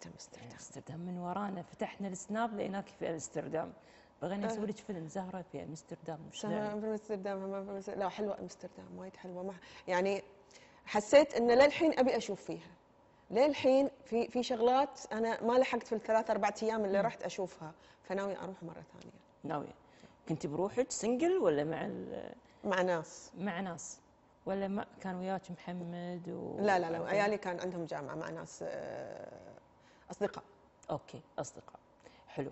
رحت أمستردام. أمستردام من ورانا. فتحنا ال Snap لقيناك في أمستردام. بغينا نسوي لك فيلم زهرة في أمستردام؟ تمام في أمستردام. لا حلوة أمستردام. وايد حلوة. ما يعني حسيت إن للحين أبي أشوف فيها. للحين في في شغلات أنا ما لحقت في الثلاث أربع أيام اللي رحت أشوفها. فناوي أروح مرة ثانية. ناويه كنت بروحك single ولا مع ال- مع ناس. مع ناس؟ ولا ما كان وياك محمد و... لا لا لا. عيالي كان عندهم جامعة مع ناس أصدقاء. أوكي أصدقاء. حلو.